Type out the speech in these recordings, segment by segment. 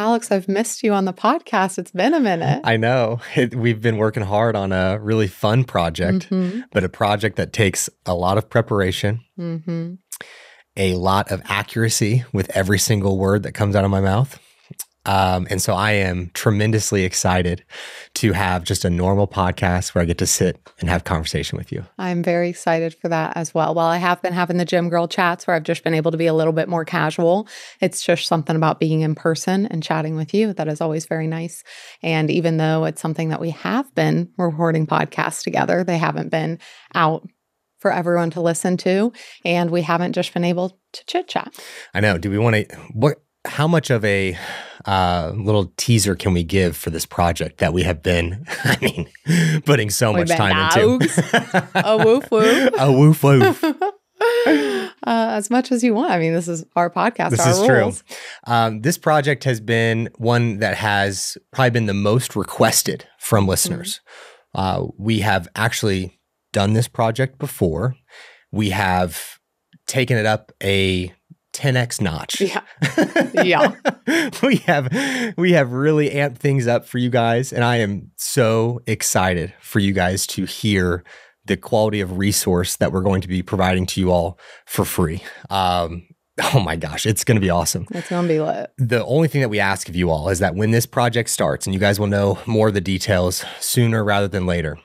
Alex, I've missed you on the podcast. It's been a minute. I know. It, we've been working hard on a really fun project, mm-hmm. but a project that takes a lot of preparation, mm-hmm. a lot of accuracy with every single word that comes out of my mouth. Um, and so I am tremendously excited to have just a normal podcast where I get to sit and have conversation with you. I'm very excited for that as well. While I have been having the gym girl chats where I've just been able to be a little bit more casual, it's just something about being in person and chatting with you that is always very nice. And even though it's something that we have been recording podcasts together, they haven't been out for everyone to listen to and we haven't just been able to chit chat. I know. Do we want to what how much of a uh, little teaser can we give for this project that we have been, I mean, putting so We've much time dogs. into? a woof woof. A woof woof. Uh, as much as you want. I mean, this is our podcast. This our is rules. true. Um, this project has been one that has probably been the most requested from listeners. Mm-hmm. Uh, we have actually done this project before. We have taken it up a 10x notch. Yeah. Yeah. we have we have really amped things up for you guys and I am so excited for you guys to hear the quality of resource that we're going to be providing to you all for free. Um, oh my gosh, it's going to be awesome. It's going to be lit. The only thing that we ask of you all is that when this project starts and you guys will know more of the details sooner rather than later.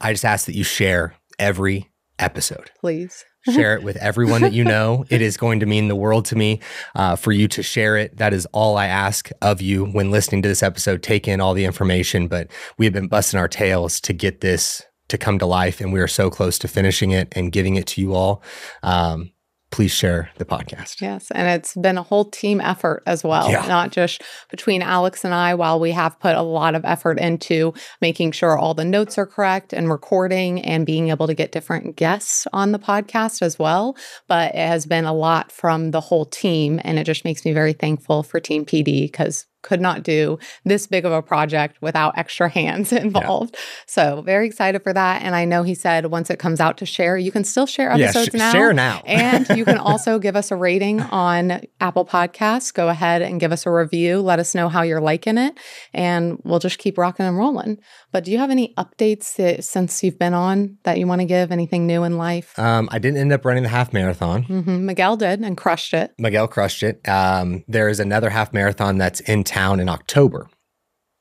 I just ask that you share every episode. Please share it with everyone that you know. It is going to mean the world to me uh, for you to share it. That is all I ask of you when listening to this episode. Take in all the information, but we have been busting our tails to get this to come to life, and we are so close to finishing it and giving it to you all. Um, please share the podcast. Yes. And it's been a whole team effort as well, yeah. not just between Alex and I, while we have put a lot of effort into making sure all the notes are correct and recording and being able to get different guests on the podcast as well. But it has been a lot from the whole team. And it just makes me very thankful for Team PD because could not do this big of a project without extra hands involved. Yeah. So very excited for that. And I know he said once it comes out to share, you can still share episodes yeah, sh- now. Share now. and you can also give us a rating on Apple Podcasts. Go ahead and give us a review. Let us know how you're liking it. And we'll just keep rocking and rolling. But do you have any updates that, since you've been on that you want to give? Anything new in life? Um, I didn't end up running the half marathon. Mm-hmm. Miguel did and crushed it. Miguel crushed it. Um, there is another half marathon that's in town in October.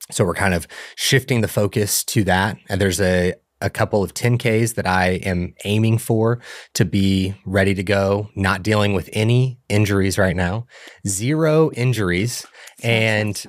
So we're kind of shifting the focus to that. And there's a, a couple of 10Ks that I am aiming for to be ready to go, not dealing with any injuries right now, zero injuries, and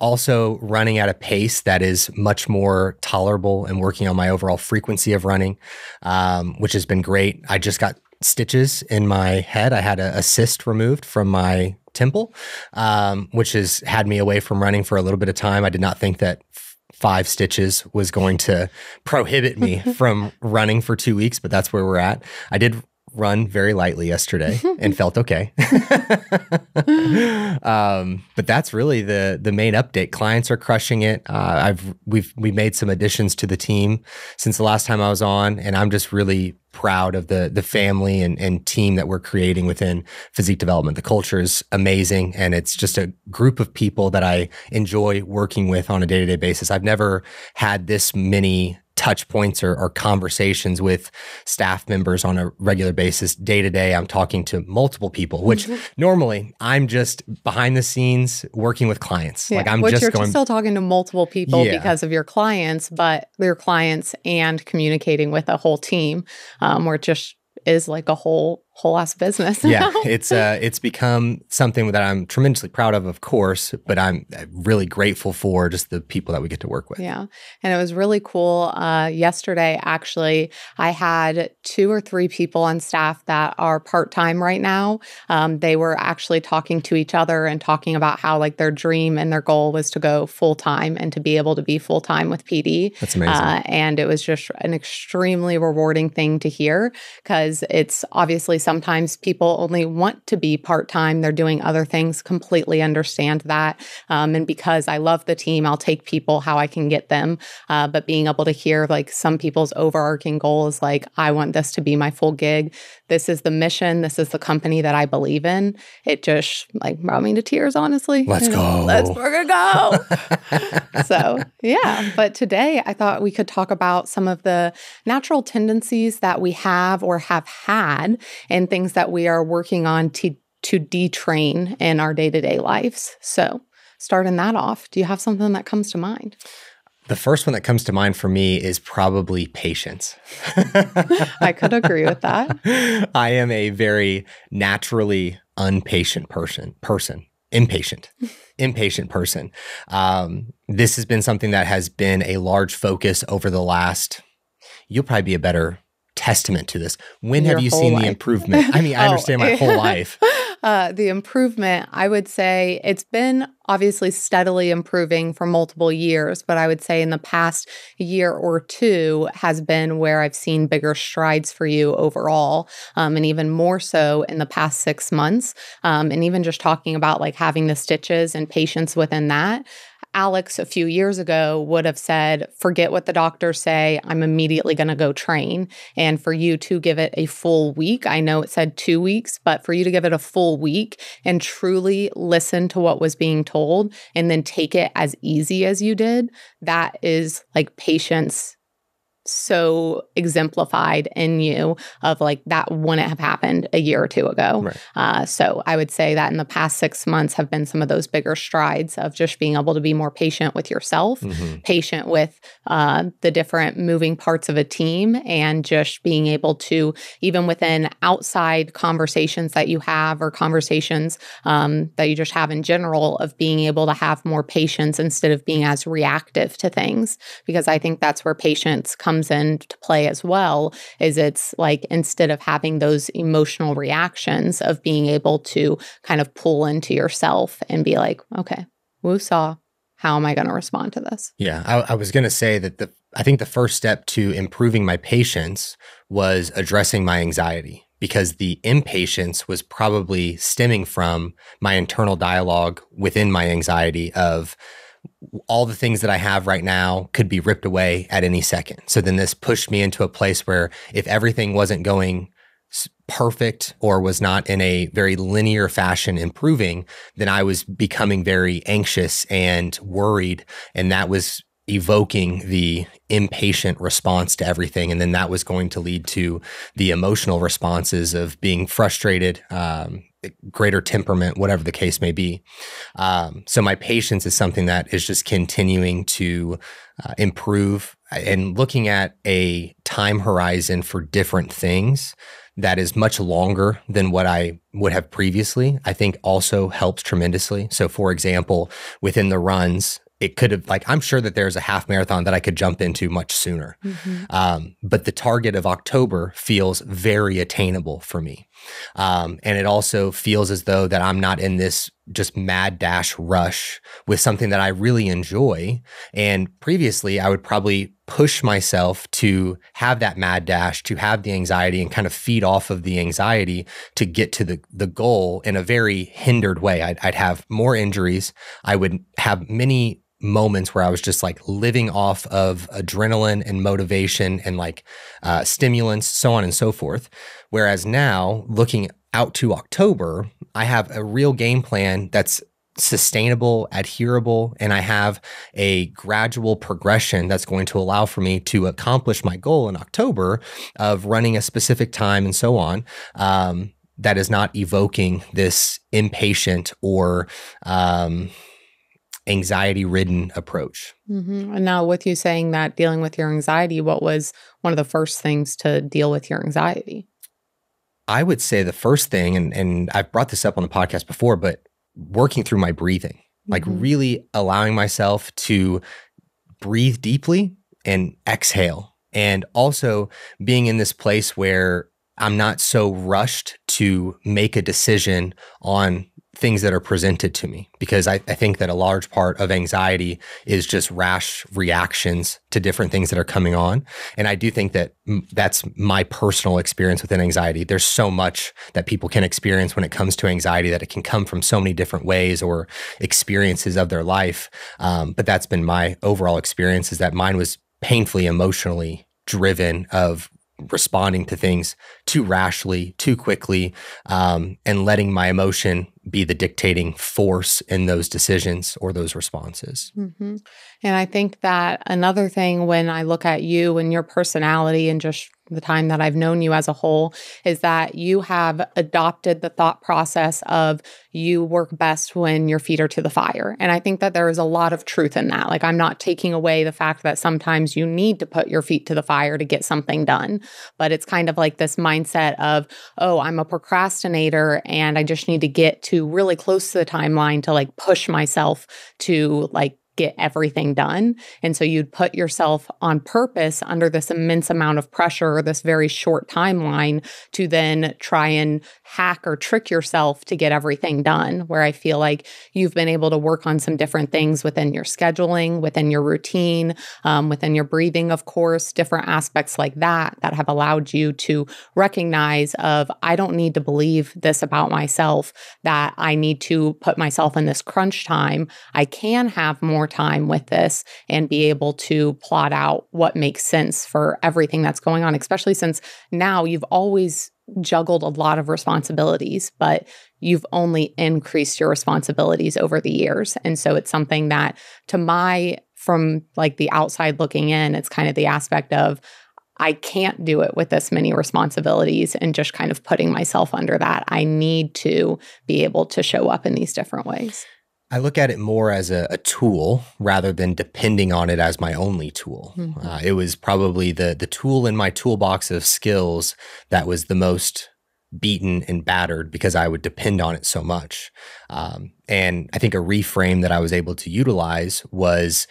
also running at a pace that is much more tolerable and working on my overall frequency of running, um, which has been great. I just got stitches in my head. I had a, a cyst removed from my temple, um, which has had me away from running for a little bit of time. I did not think that f- five stitches was going to prohibit me from running for two weeks, but that's where we're at. I did run very lightly yesterday and felt okay. um, but that's really the the main update. Clients are crushing it. Uh, I've we've we made some additions to the team since the last time I was on, and I'm just really proud of the the family and, and team that we're creating within physique development. The culture is amazing and it's just a group of people that I enjoy working with on a day-to-day basis. I've never had this many touch points or, or, conversations with staff members on a regular basis day to day i'm talking to multiple people which mm-hmm. normally i'm just behind the scenes working with clients yeah, like i'm which just you're going still talking to multiple people yeah. because of your clients but your clients and communicating with a whole team um, where it just is like a whole whole ass business. yeah, it's uh, it's become something that I'm tremendously proud of, of course, but I'm really grateful for just the people that we get to work with. Yeah, and it was really cool. Uh, yesterday, actually, I had two or three people on staff that are part time right now. Um, they were actually talking to each other and talking about how like their dream and their goal was to go full time and to be able to be full time with PD. That's amazing. Uh, and it was just an extremely rewarding thing to hear because it's obviously sometimes people only want to be part time, they're doing other things, completely understand that. Um, and because I love the team, I'll take people how I can get them. Uh, but being able to hear like some people's overarching goal is like, I want this to be my full gig. This is the mission. This is the company that I believe in. It just like brought me to tears, honestly. Let's go. Let's go. so yeah. But today I thought we could talk about some of the natural tendencies that we have or have had and things that we are working on to to detrain in our day-to-day lives. So starting that off, do you have something that comes to mind? The first one that comes to mind for me is probably patience. I could agree with that. I am a very naturally unpatient person, person, impatient, impatient person. Um, this has been something that has been a large focus over the last. You'll probably be a better testament to this. When Your have you seen life. the improvement? I mean, I oh, understand my whole life. Uh, the improvement, I would say it's been obviously steadily improving for multiple years, but I would say in the past year or two has been where I've seen bigger strides for you overall. Um, and even more so in the past six months. Um, and even just talking about like having the stitches and patience within that. Alex a few years ago would have said, forget what the doctors say. I'm immediately going to go train. And for you to give it a full week, I know it said two weeks, but for you to give it a full week and truly listen to what was being told and then take it as easy as you did, that is like patience so exemplified in you of like that wouldn't have happened a year or two ago. Right. Uh, so I would say that in the past six months have been some of those bigger strides of just being able to be more patient with yourself, mm-hmm. patient with uh, the different moving parts of a team, and just being able to, even within outside conversations that you have or conversations um, that you just have in general, of being able to have more patience instead of being as reactive to things. Because I think that's where patience comes comes into play as well is it's like instead of having those emotional reactions of being able to kind of pull into yourself and be like, okay, woo saw, how am I going to respond to this? Yeah, I, I was going to say that the I think the first step to improving my patience was addressing my anxiety because the impatience was probably stemming from my internal dialogue within my anxiety of all the things that I have right now could be ripped away at any second. So then this pushed me into a place where if everything wasn't going perfect or was not in a very linear fashion improving, then I was becoming very anxious and worried. And that was evoking the impatient response to everything. And then that was going to lead to the emotional responses of being frustrated, um, greater temperament, whatever the case may be. Um, so my patience is something that is just continuing to uh, improve and looking at a time horizon for different things that is much longer than what I would have previously, I think also helps tremendously. So, for example, within the runs, it could have like i'm sure that there's a half marathon that i could jump into much sooner. Mm-hmm. um, but the target of october feels very attainable for me. Um, and it also feels as though that i'm not in this just mad dash rush with something that i really enjoy. And previously i would probably push myself to have that mad dash to have the anxiety and kind of feed off of the anxiety to get to the, the goal in a very hindered way. I'd, I'd have more injuries. I would have many moments where I was just like living off of adrenaline and motivation and like uh, stimulants, so on and so forth. Whereas now, looking out to October, I have a real game plan that's sustainable, adherable, and I have a gradual progression that's going to allow for me to accomplish my goal in October of running a specific time and so on. Um, that is not evoking this impatient or um, anxiety ridden approach. Mm-hmm. And now, with you saying that dealing with your anxiety, what was one of the first things to deal with your anxiety? I would say the first thing, and, and I've brought this up on the podcast before, but working through my breathing, mm-hmm. like really allowing myself to breathe deeply and exhale. And also being in this place where I'm not so rushed to make a decision on things that are presented to me because I, I, think that a large part of anxiety is just rash reactions to different things that are coming on. And I do think that that's my personal experience within anxiety. There's so much that people can experience when it comes to anxiety that it can come from so many different ways or experiences of their life. Um, but that's been my overall experience is that mine was painfully emotionally driven of responding to things too rashly, too quickly, um, and letting my emotion be the dictating force in those decisions or those responses. Mm-hmm. And I think that another thing when I look at you and your personality and just the time that I've known you as a whole is that you have adopted the thought process of you work best when your feet are to the fire. And I think that there is a lot of truth in that. Like, I'm not taking away the fact that sometimes you need to put your feet to the fire to get something done, but it's kind of like this mindset of, oh, I'm a procrastinator and I just need to get to really close to the timeline to like push myself to like get everything done. And so you'd put yourself on purpose under this immense amount of pressure or this very short timeline to then try and hack or trick yourself to get everything done. Where I feel like you've been able to work on some different things within your scheduling, within your routine, um, within your breathing, of course, different aspects like that that have allowed you to recognize of I don't need to believe this about myself that I need to put myself in this crunch time. I can have more time with this and be able to plot out what makes sense for everything that's going on, especially since now you've always juggled a lot of responsibilities, but you've only increased your responsibilities over the years. And so it's something that, to my, from like the outside looking in, it's kind of the aspect of, I can't do it with this many responsibilities and just kind of putting myself under that. I need to be able to show up in these different ways. I look at it more as a, a, tool rather than depending on it as my only tool. Mm-hmm. Uh, it was probably the the tool in my toolbox of skills that was the most beaten and battered because I would depend on it so much. Um, and I think a reframe that I was able to utilize was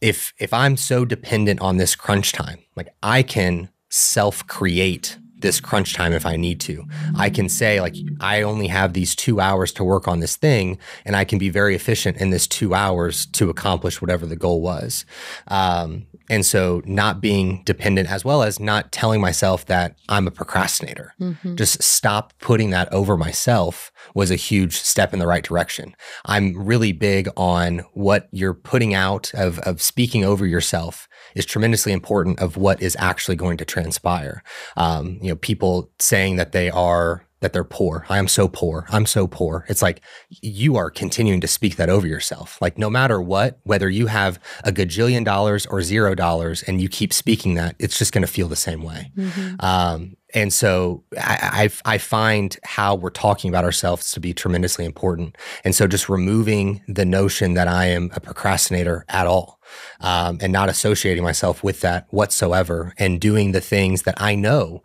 if if I'm so dependent on this crunch time, like I can self create this crunch time if I need to. I can say, like, I only have these two hours to work on this thing, and I can be very efficient in this two hours to accomplish whatever the goal was. Um, and so, not being dependent, as well as not telling myself that I'm a procrastinator, mm-hmm. just stop putting that over myself was a huge step in the right direction. I'm really big on what you're putting out of, of speaking over yourself is tremendously important of what is actually going to transpire. Um, you know, people saying that they are that they're poor. I am so poor. I'm so poor. It's like you are continuing to speak that over yourself. Like no matter what, whether you have a gajillion dollars or zero dollars and you keep speaking that, it's just going to feel the same way. Mm-hmm. Um, and so I, I, I find how we're talking about ourselves to be tremendously important. And so just removing the notion that I am a procrastinator at all um, and not associating myself with that whatsoever and doing the things that I know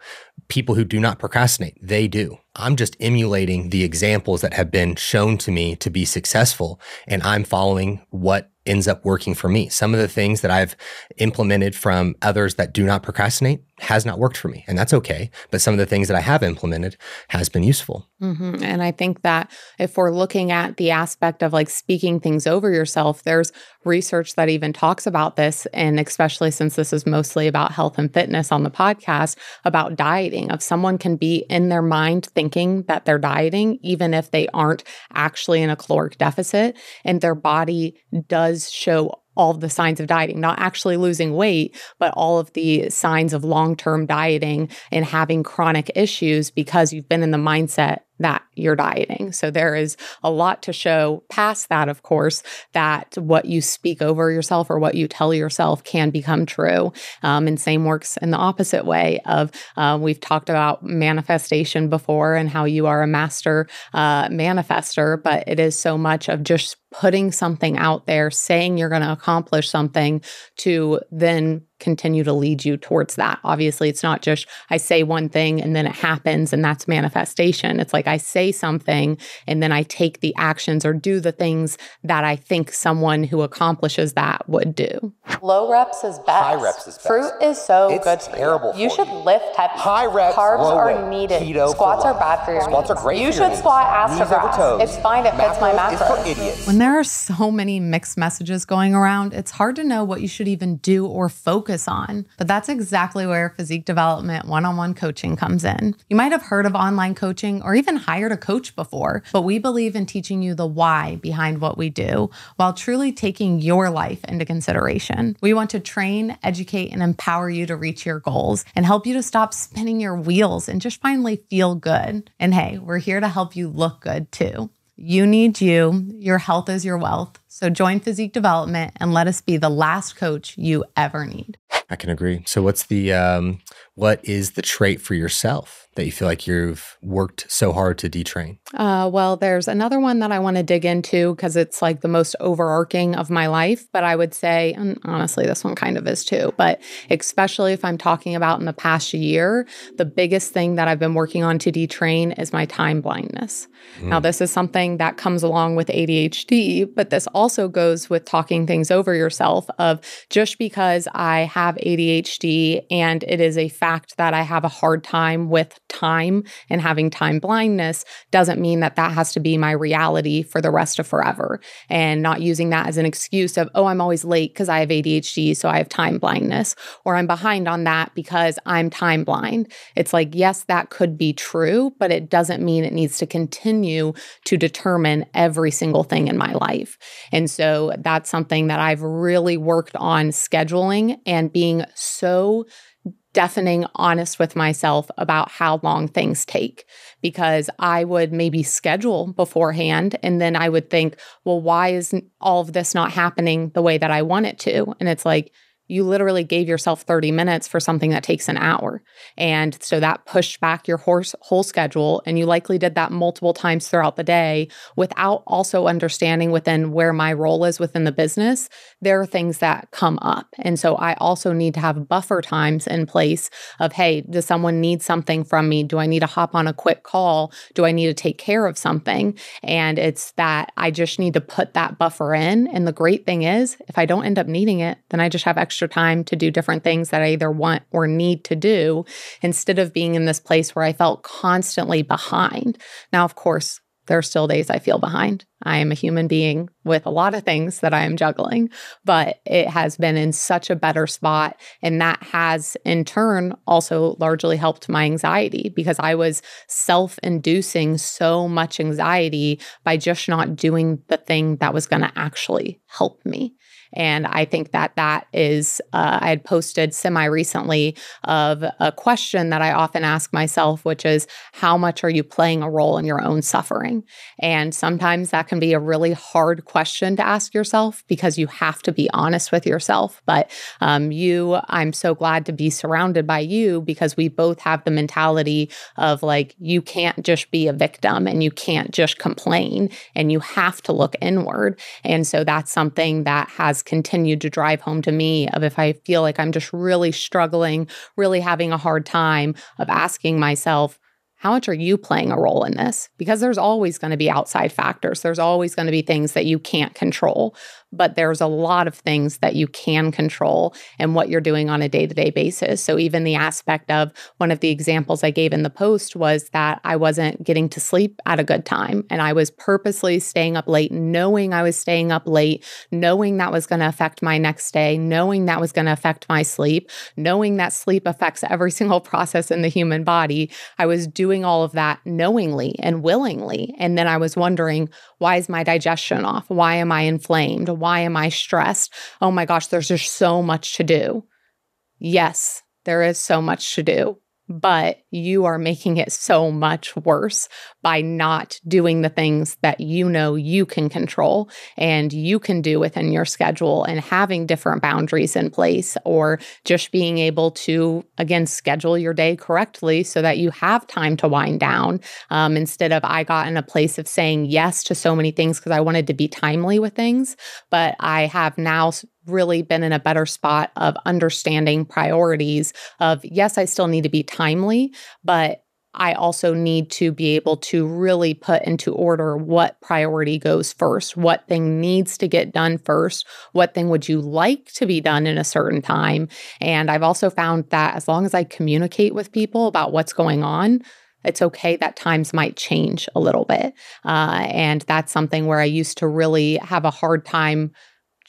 people who do not procrastinate, they do. I'm just emulating the examples that have been shown to me to be successful, and I'm following what ends up working for me. Some of the things that I've implemented from others that do not procrastinate has not worked for me, and that's okay. But some of the things that I have implemented has been useful. Mm-hmm. And I think that if we're looking at the aspect of like speaking things over yourself, there's research that even talks about this. And especially since this is mostly about health and fitness on the podcast, about dieting, of someone can be in their mind thinking that they're dieting, even if they aren't actually in a caloric deficit, and their body does show all the signs of dieting, not actually losing weight, but all of the signs of long term dieting and having chronic issues because you've been in the mindset that you're dieting. So there is a lot to show past that, of course, that what you speak over yourself or what you tell yourself can become true. Um, and same works in the opposite way of uh, we've talked about manifestation before and how you are a master uh, manifester, but it is so much of just putting something out there, saying you're going to accomplish something to then continue to lead you towards that. Obviously, it's not just I say one thing and then it happens and that's manifestation. It's like I say something and then I take the actions or do the things that I think someone who accomplishes that would do. Low reps is best. High reps is best. Fruit is so it's good. terrible. You, you should lift heavy. High reps. Carbs are weight. needed. Keto Squats are bad for your Squats knees. are great. You should squat ass to grass. It's fine. It fits my macros. for idiots. When there are so many mixed messages going around, it's hard to know what you should even do or focus on. But that's exactly where physique development one on one coaching comes in. You might have heard of online coaching or even hired a coach before, but we believe in teaching you the why behind what we do while truly taking your life into consideration. We want to train, educate, and empower you to reach your goals and help you to stop spinning your wheels and just finally feel good. And hey, we're here to help you look good too. You need you. Your health is your wealth. So join Physique Development and let us be the last coach you ever need. I can agree. So what's the um what is the trait for yourself that you feel like you've worked so hard to detrain? Uh, well, there's another one that I want to dig into because it's like the most overarching of my life. But I would say, and honestly, this one kind of is too, but especially if I'm talking about in the past year, the biggest thing that I've been working on to detrain is my time blindness. Mm. Now, this is something that comes along with ADHD, but this also goes with talking things over yourself of just because I have ADHD and it is a fact that I have a hard time with time and having time blindness doesn't mean that that has to be my reality for the rest of forever. And not using that as an excuse of, oh, I'm always late because I have ADHD, so I have time blindness, or I'm behind on that because I'm time blind. It's like, yes, that could be true, but it doesn't mean it needs to continue to determine every single thing in my life. And so that's something that I've really worked on scheduling and being so deafening honest with myself about how long things take because I would maybe schedule beforehand and then I would think, well, why is all of this not happening the way that I want it to? And it's like, you literally gave yourself 30 minutes for something that takes an hour. And so that pushed back your whole schedule. And you likely did that multiple times throughout the day without also understanding within where my role is within the business. There are things that come up. And so I also need to have buffer times in place of, hey, does someone need something from me? Do I need to hop on a quick call? Do I need to take care of something? And it's that I just need to put that buffer in. And the great thing is, if I don't end up needing it, then I just have extra extra time to do different things that I either want or need to do instead of being in this place where I felt constantly behind. Now, of course, there are still days I feel behind. I am a human being with a lot of things that I am juggling, but it has been in such a better spot. And that has, in turn, also largely helped my anxiety because I was self inducing so much anxiety by just not doing the thing that was going to actually help me. And I think that that is, uh, I had posted semi recently of a question that I often ask myself, which is, how much are you playing a role in your own suffering? And sometimes that can be a really hard question to ask yourself because you have to be honest with yourself. But um, you, I'm so glad to be surrounded by you because we both have the mentality of like, you can't just be a victim and you can't just complain and you have to look inward. And so that's something that has continued to drive home to me of if I feel like I'm just really struggling, really having a hard time of asking myself, how much are you playing a role in this? Because there's always going to be outside factors. There's always going to be things that you can't control but there's a lot of things that you can control and what you're doing on a day to day basis. So, even the aspect of one of the examples I gave in the post was that I wasn't getting to sleep at a good time and I was purposely staying up late, knowing I was staying up late, knowing that was going to affect my next day, knowing that was going to affect my sleep, knowing that sleep affects every single process in the human body. I was doing all of that knowingly and willingly. And then I was wondering, why is my digestion off? Why am I inflamed? Why am I stressed? Oh my gosh, there's just so much to do. Yes, there is so much to do but you are making it so much worse by not doing the things that you know you can control and you can do within your schedule and having different boundaries in place or just being able to again schedule your day correctly so that you have time to wind down um, instead of i got in a place of saying yes to so many things because i wanted to be timely with things but i have now really been in a better spot of understanding priorities of yes, I still need to be timely, but I also need to be able to really put into order what priority goes first, what thing needs to get done first, what thing would you like to be done in a certain time. And I've also found that as long as I communicate with people about what's going on, it's okay that times might change a little bit. Uh, and that's something where I used to really have a hard time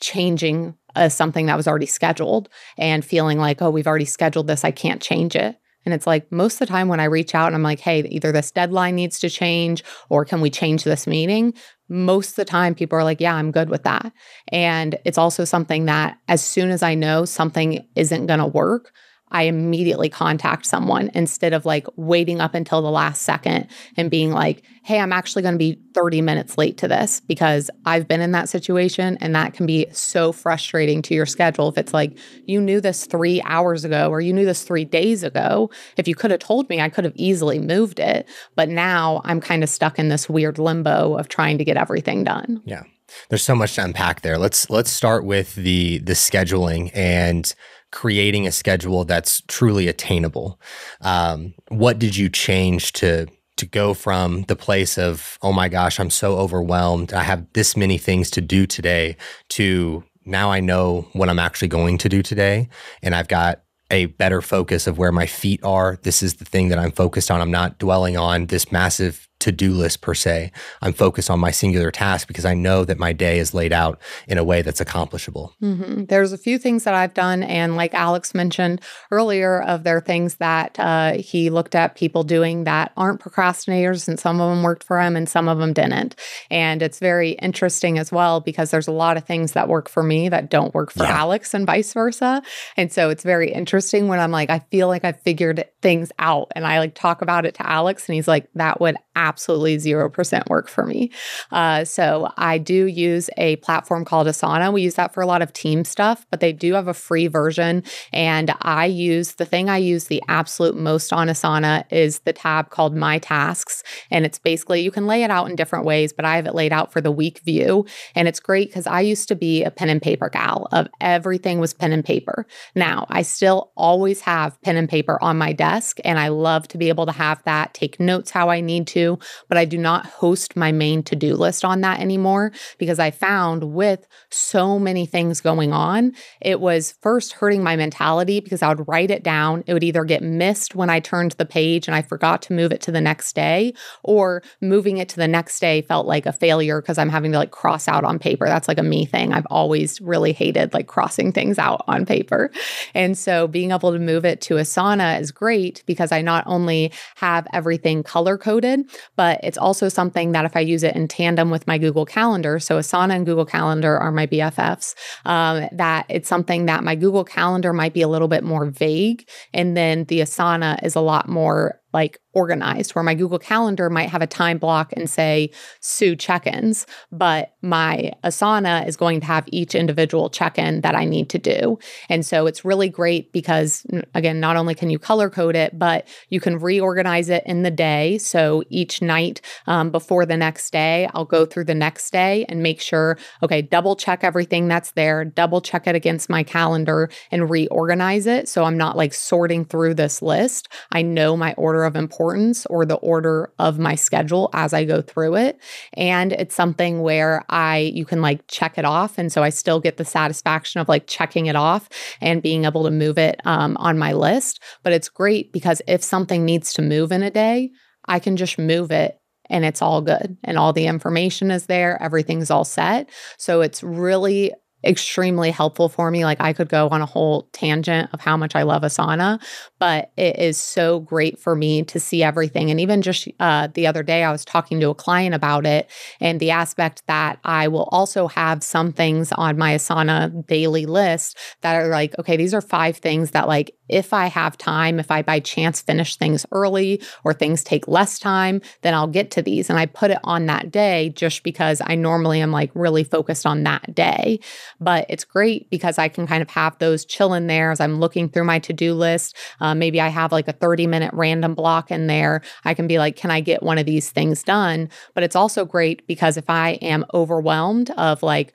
changing uh, something that was already scheduled and feeling like, oh, we've already scheduled this, I can't change it. And it's like most of the time when I reach out and I'm like, hey, either this deadline needs to change or can we change this meeting? Most of the time, people are like, yeah, I'm good with that. And it's also something that as soon as I know something isn't going to work, I immediately contact someone instead of like waiting up until the last second and being like, hey, I'm actually going to be 30 minutes late to this because I've been in that situation. And that can be so frustrating to your schedule. If it's like, you knew this three hours ago or you knew this three days ago, if you could have told me, I could have easily moved it. But now I'm kind of stuck in this weird limbo of trying to get everything done. Yeah. There's so much to unpack there. Let's let's start with the the scheduling and creating a schedule that's truly attainable. Um, what did you change to to go from the place of oh my gosh, I'm so overwhelmed, I have this many things to do today, to now I know what I'm actually going to do today, and I've got a better focus of where my feet are. This is the thing that I'm focused on. I'm not dwelling on this massive to do list per se. I'm focused on my singular task because I know that my day is laid out in a way that's accomplishable. Mm-hmm. There's a few things that I've done. And like Alex mentioned earlier, of their things that uh, he looked at people doing that aren't procrastinators, and some of them worked for him and some of them didn't. And it's very interesting as well because there's a lot of things that work for me that don't work for yeah. Alex and vice versa. And so it's very interesting when I'm like, I feel like I figured things out and I like talk about it to Alex and he's like, that would absolutely 0% work for me. Uh, so I do use a platform called Asana. We use that for a lot of team stuff, but they do have a free version. And I use the thing I use the absolute most on Asana is the tab called My Tasks. And it's basically, you can lay it out in different ways, but I have it laid out for the week view. And it's great because I used to be a pen and paper gal of everything was pen and paper. Now I still always have pen and paper on my desk. And I love to be able to have that, take notes how I need to but I do not host my main to do list on that anymore because I found with so many things going on, it was first hurting my mentality because I would write it down. It would either get missed when I turned the page and I forgot to move it to the next day, or moving it to the next day felt like a failure because I'm having to like cross out on paper. That's like a me thing. I've always really hated like crossing things out on paper. And so being able to move it to Asana is great because I not only have everything color coded, but it's also something that if I use it in tandem with my Google Calendar, so Asana and Google Calendar are my BFFs, um, that it's something that my Google Calendar might be a little bit more vague. And then the Asana is a lot more like organized where my Google Calendar might have a time block and say Sue check ins, but my Asana is going to have each individual check in that I need to do. And so it's really great because, again, not only can you color code it, but you can reorganize it in the day. So each night um, before the next day, I'll go through the next day and make sure, okay, double check everything that's there, double check it against my calendar and reorganize it. So I'm not like sorting through this list. I know my order of importance or the order of my schedule as I go through it. And it's something where I, you can like check it off. And so I still get the satisfaction of like checking it off and being able to move it um, on my list. But it's great because if something needs to move in a day, I can just move it and it's all good and all the information is there everything's all set so it's really extremely helpful for me. Like I could go on a whole tangent of how much I love Asana, but it is so great for me to see everything. And even just uh, the other day, I was talking to a client about it and the aspect that I will also have some things on my Asana daily list that are like, okay, these are five things that like if I have time, if I by chance finish things early or things take less time, then I'll get to these. And I put it on that day just because I normally am like really focused on that day. But it's great because I can kind of have those chill in there as I'm looking through my to do list. Uh, maybe I have like a 30 minute random block in there. I can be like, can I get one of these things done? But it's also great because if I am overwhelmed of like,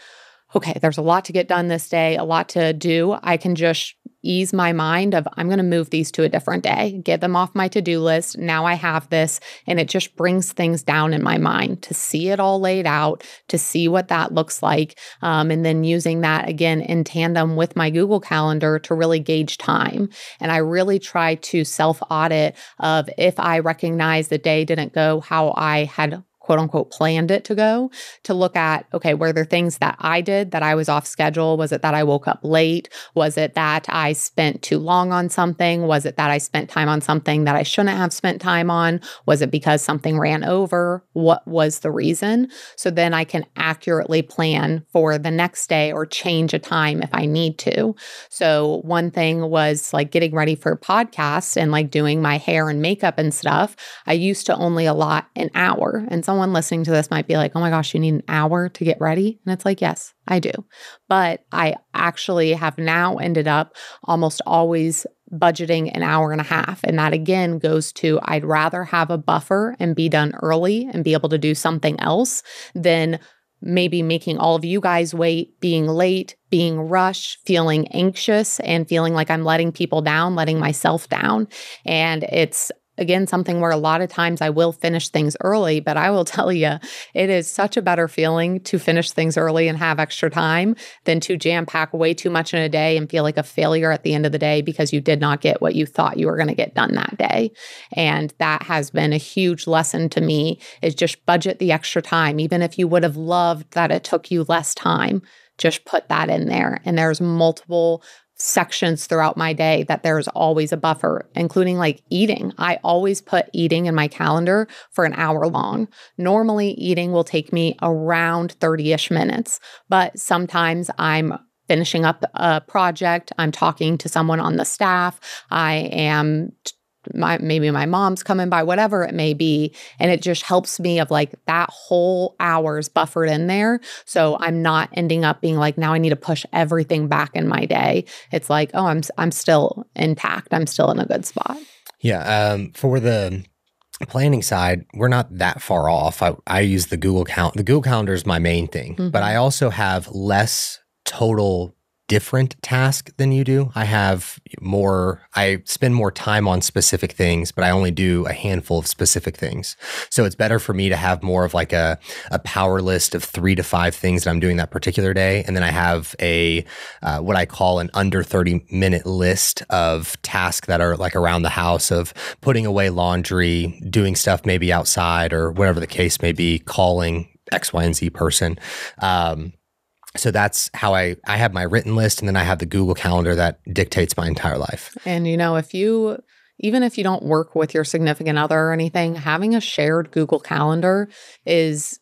okay, there's a lot to get done this day, a lot to do. I can just ease my mind of I'm going to move these to a different day, get them off my to-do list. Now I have this and it just brings things down in my mind to see it all laid out, to see what that looks like, um, and then using that again in tandem with my Google Calendar to really gauge time. And I really try to self-audit of if I recognize the day didn't go how I had quote unquote planned it to go to look at okay were there things that i did that i was off schedule? Was it that i woke up late? Was it that i spent too long on something? Was it that i spent time on something that i shouldn't have spent time on? Was it because something ran over? What was the reason? So then i can accurately plan for the next day or change a time if i need to. So one thing was like getting ready for podcasts and like doing my hair and makeup and stuff. I used to only allot an hour and someone someone listening to this might be like, oh my gosh, you need an hour to get ready. And it's like, yes, I do. But I actually have now ended up almost always budgeting an hour and a half. And that again goes to I'd rather have a buffer and be done early and be able to do something else than maybe making all of you guys wait, being late, being rushed, feeling anxious, and feeling like I'm letting people down, letting myself down. And it's again something where a lot of times I will finish things early, but I will tell you, it is such a better feeling to finish things early and have extra time than to jam pack way too much in a day and feel like a failure at the end of the day because you did not get what you thought you were going to get done that day. And that has been a huge lesson to me is just budget the extra time even if you would have loved that it took you less time just put that in there. And there's multiple sections throughout my day that there's always a buffer, including like eating. I always put eating in my calendar for an hour long. Normally, eating will take me around 30 ish minutes, but sometimes I'm finishing up a project, I'm talking to someone on the staff, I am my maybe my mom's coming by whatever it may be. And it just helps me of like that whole hours buffered in there. So i'm not ending up being like now i need to push everything back in my day. It's like oh i'm i'm still intact. I'm still in a good spot. Yeah um for the planning side we're not that far off. I, I use the google count the google calendar is my main thing. Mm-hmm. but i also have less total different task than you do. I have more, I spend more time on specific things, but I only do a handful of specific things. So it's better for me to have more of like a, a power list of three to five things that I'm doing that particular day. And then I have a, uh, what I call an under 30 minute list of tasks that are like around the house of putting away laundry, doing stuff maybe outside or whatever the case may be, calling X, Y, and Z person. Um, so that's how I I have my written list and then I have the Google Calendar that dictates my entire life. And you know, if you even if you don't work with your significant other or anything, having a shared Google Calendar is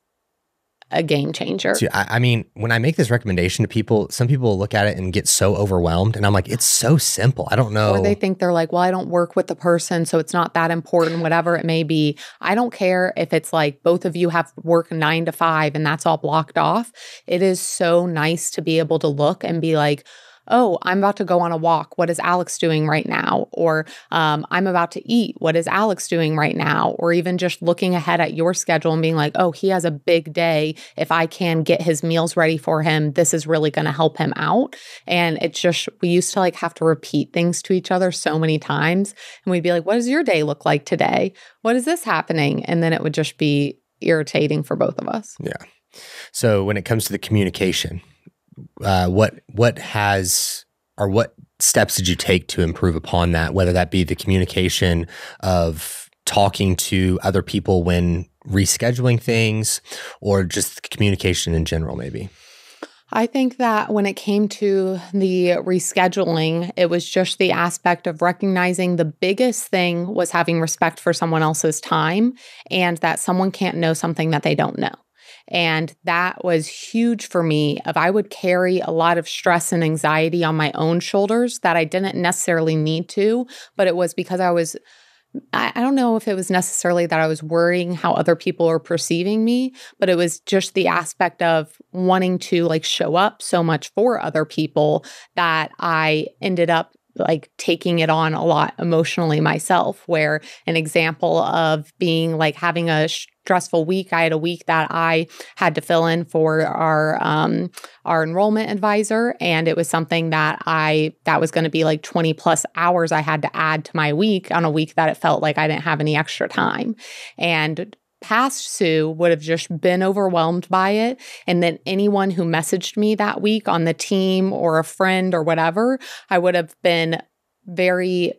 a game changer. See, I, I, mean, when I make this recommendation to people, some people look at it and get so overwhelmed. And I'm like, it's so simple. I don't know. Or they think they're like, well, I don't work with the person, so it's not that important, whatever it may be. I don't care if it's like both of you have work nine to five and that's all blocked off. It is so nice to be able to look and be like, oh, I'm about to go on a walk. What is Alex doing right now? Or um, I'm about to eat. What is Alex doing right now? Or even just looking ahead at your schedule and being like, oh, he has a big day. If I can get his meals ready for him, this is really going to help him out. And it's just, we used to like have to repeat things to each other so many times. And we'd be like, what does your day look like today? What is this happening? And then it would just be irritating for both of us. Yeah. So when it comes to the communication, uh, what what has or what steps did you take to improve upon that? Whether that be the communication of talking to other people when rescheduling things, or just communication in general, maybe. I think that when it came to the rescheduling, it was just the aspect of recognizing the biggest thing was having respect for someone else's time and that someone can't know something that they don't know. And that was huge for me of I would carry a lot of stress and anxiety on my own shoulders that I didn't necessarily need to, but it was because I was I, don't know if it was necessarily that I was worrying how other people are perceiving me, but it was just the aspect of wanting to like show up so much for other people that I ended up like taking it on a lot emotionally myself where an example of being like having a stressful week i had a week that i had to fill in for our um our enrollment advisor and it was something that i that was going to be like 20 plus hours i had to add to my week on a week that it felt like i didn't have any extra time and past Sue would have just been overwhelmed by it. And then anyone who messaged me that week on the team or a friend or whatever, I would have been very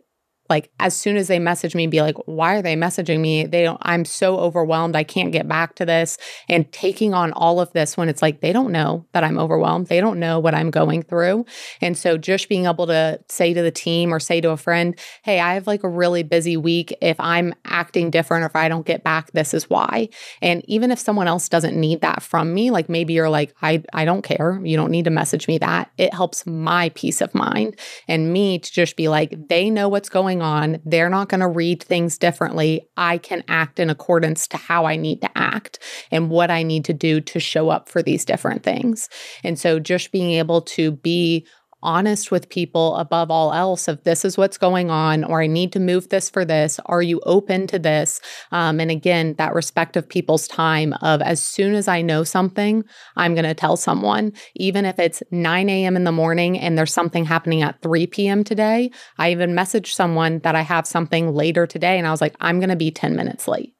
like as soon as they message me be like why are they messaging me? They don't i'm so overwhelmed i can't get back to this. And taking on all of this when it's like they don't know that i'm overwhelmed. They don't know what i'm going through. And so just being able to say to the team or say to a friend hey i have like a really busy week. If i'm acting different or if i don't get back this is why. And even if someone else doesn't need that from me like maybe you're like i i don't care. You don't need to message me that. It helps my peace of mind and me to just be like they know what's going on. They're not going to read things differently. I can act in accordance to how I need to act and what I need to do to show up for these different things. And so just being able to be honest with people above all else of this is what's going on or i need to move this for this. Are you open to this? Um, and again that respect of people's time of as soon as i know something i'm going to tell someone. Even if it's 9 a.m in the morning and there's something happening at 3 p.m today i even messaged someone that i have something later today and i was like i'm going to be 10 minutes late.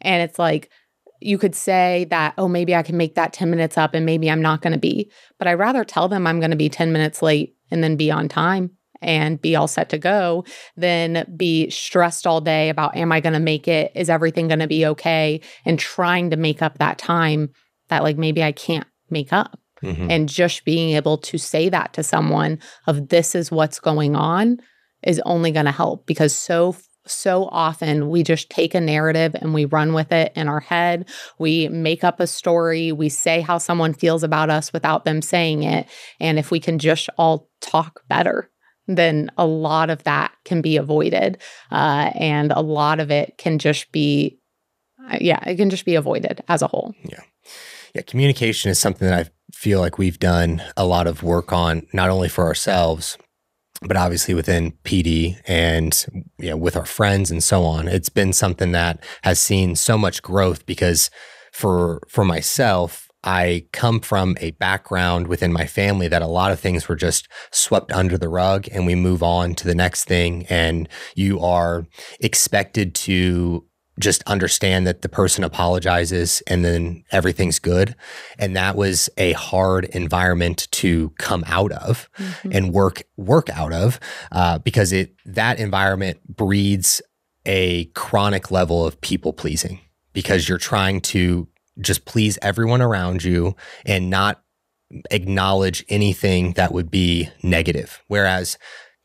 And it's like you could say that, oh, maybe I can make that 10 minutes up and maybe I'm not going to be. But I'd rather tell them I'm going to be 10 minutes late and then be on time and be all set to go than be stressed all day about, am I going to make it? Is everything going to be okay? And trying to make up that time that, like, maybe I can't make up. Mm-hmm. And just being able to say that to someone of this is what's going on is only going to help because so so often we just take a narrative and we run with it in our head. We make up a story. We say how someone feels about us without them saying it. And if we can just all talk better, then a lot of that can be avoided. Uh, and a lot of it can just be, uh, yeah, it can just be avoided as a whole. Yeah. Yeah. Communication is something that I feel like we've done a lot of work on, not only for ourselves, but obviously within PD and you know, with our friends and so on, it's been something that has seen so much growth because for for myself, I come from a background within my family that a lot of things were just swept under the rug and we move on to the next thing and you are expected to just understand that the person apologizes and then everything's good. And that was a hard environment to come out of mm-hmm. and work work out of uh, because it that environment breeds a chronic level of people pleasing because you're trying to just please everyone around you and not acknowledge anything that would be negative. Whereas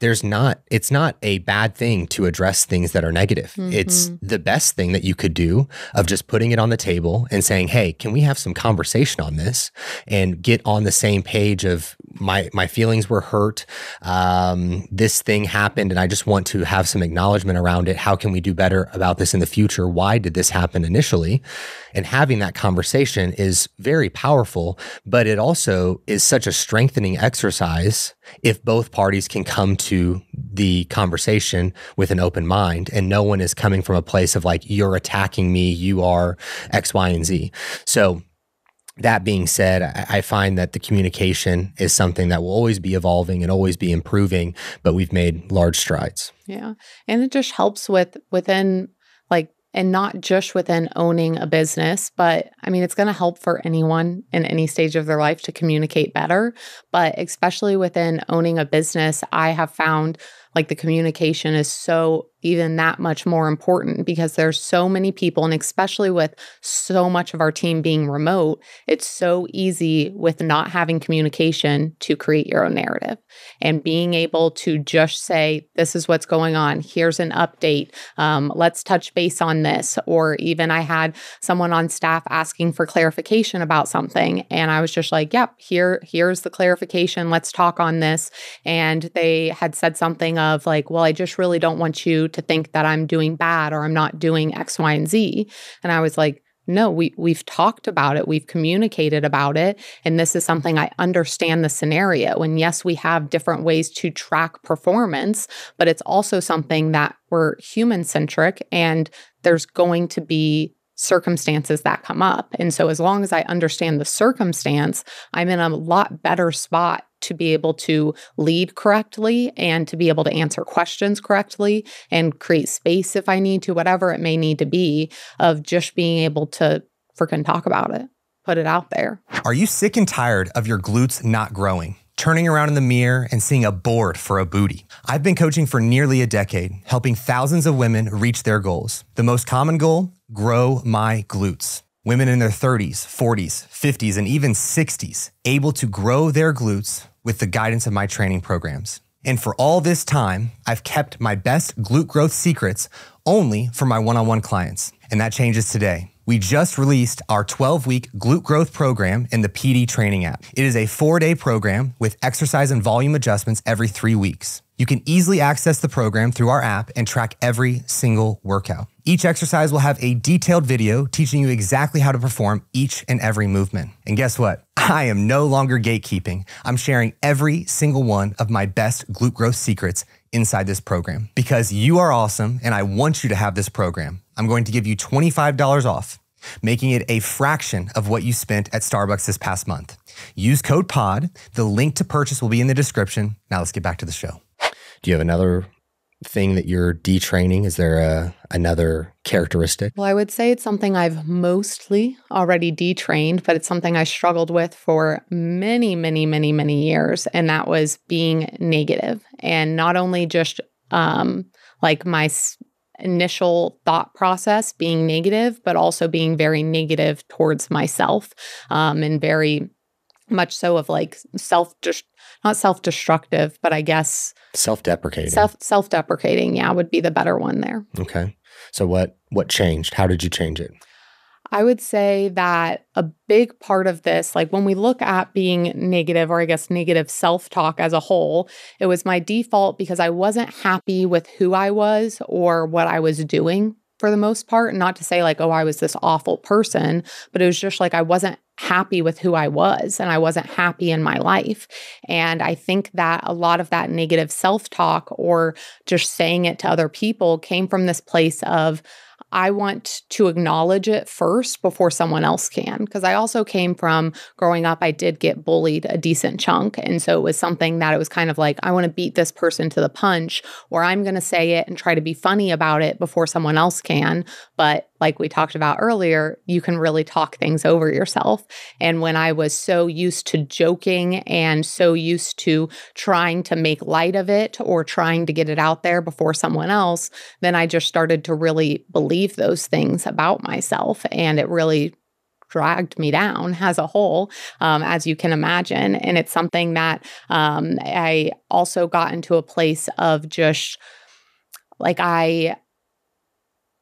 there's not it's not a bad thing to address things that are negative. Mm-hmm. It's the best thing that you could do of just putting it on the table and saying, "Hey, can we have some conversation on this and get on the same page of my my feelings were hurt. Um, this thing happened, and I just want to have some acknowledgement around it. How can we do better about this in the future? Why did this happen initially? And having that conversation is very powerful, but it also is such a strengthening exercise if both parties can come to the conversation with an open mind and no one is coming from a place of like, you're attacking me, you are X, Y, and Z. So that being said, I, find that the communication is something that will always be evolving and always be improving, but we've made large strides. Yeah. And it just helps with within and not just within owning a business, but I mean, it's going to help for anyone in any stage of their life to communicate better. But especially within owning a business, I have found like the communication is so even that much more important because there's so many people and especially with so much of our team being remote it's so easy with not having communication to create your own narrative. And being able to just say this is what's going on. Here's an update. Um, let's touch base on this. Or even i had someone on staff asking for clarification about something and i was just like yep here here's the clarification. Let's talk on this. And they had said something of like well i just really don't want you to think that I'm doing bad or I'm not doing X, Y, and Z. And I was like, no, we we've talked about it, we've communicated about it, and this is something I understand the scenario. And yes, we have different ways to track performance, but it's also something that we're human centric and there's going to be circumstances that come up. And so as long as I understand the circumstance, I'm in a lot better spot to be able to lead correctly and to be able to answer questions correctly and create space if I need to, whatever it may need to be, of just being able to freaking talk about it, put it out there. Are you sick and tired of your glutes not growing? Turning around in the mirror and seeing a board for a booty. I've been coaching for nearly a decade, helping thousands of women reach their goals. The most common goal grow my glutes. Women in their 30s, 40s, 50s, and even 60s able to grow their glutes with the guidance of my training programs. And for all this time, I've kept my best glute growth secrets only for my one on one clients. And that changes today. We just released our 12 week glute growth program in the PD training app. It is a four day program with exercise and volume adjustments every three weeks. You can easily access the program through our app and track every single workout. Each exercise will have a detailed video teaching you exactly how to perform each and every movement. And guess what? I am no longer gatekeeping. I'm sharing every single one of my best glute growth secrets inside this program because you are awesome and I want you to have this program. I'm going to give you $25 off, making it a fraction of what you spent at Starbucks this past month. Use code POD. The link to purchase will be in the description. Now let's get back to the show. Do you have another thing that you're detraining? Is there a another characteristic? Well, I would say it's something I've mostly already detrained, but it's something I struggled with for many, many, many, many years, and that was being negative, and not only just um, like my initial thought process being negative, but also being very negative towards myself um, and very much so of like self just not self-destructive but i guess self-deprecating. self self-deprecating yeah would be the better one there. Okay. So what what changed? How did you change it? I would say that a big part of this like when we look at being negative or i guess negative self-talk as a whole it was my default because i wasn't happy with who i was or what i was doing for the most part. Not to say like, oh, I was this awful person, but it was just like I wasn't happy with who I was and I wasn't happy in my life. And I think that a lot of that negative self talk or just saying it to other people came from this place of, I want to acknowledge it first before someone else can. Because I also came from growing up, I did get bullied a decent chunk. And so it was something that it was kind of like, I want to beat this person to the punch, or I'm going to say it and try to be funny about it before someone else can. But like we talked about earlier, you can really talk things over yourself. And when I was so used to joking and so used to trying to make light of it or trying to get it out there before someone else, then I just started to really believe those things about myself. And it really dragged me down as a whole, um, as you can imagine. And it's something that um, I also got into a place of just like I